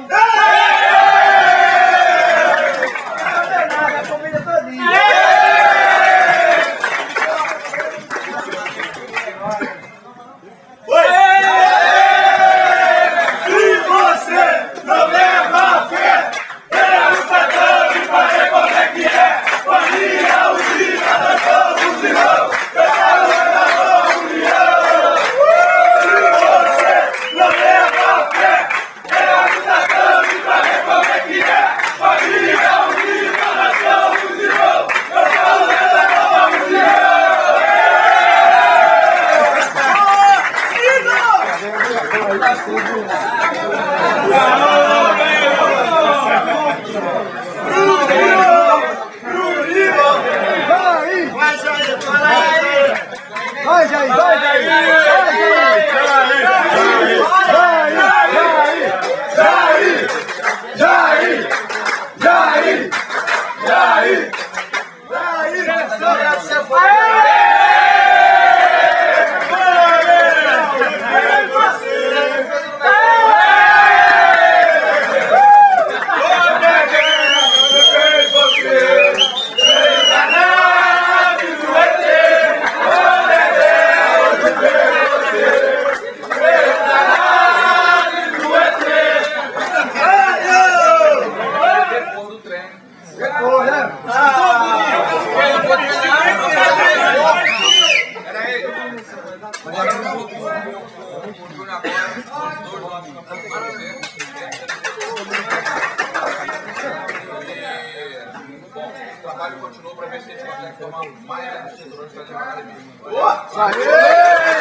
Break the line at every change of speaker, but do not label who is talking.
Matando Vai,
Jair. Vai, Jair, vai, Jair. Jair.
Jair! Jair! Jair!
Jair,
O trabalho continuou para ver se a gente consegue formar mais torcedores para levar a academia.
Aê!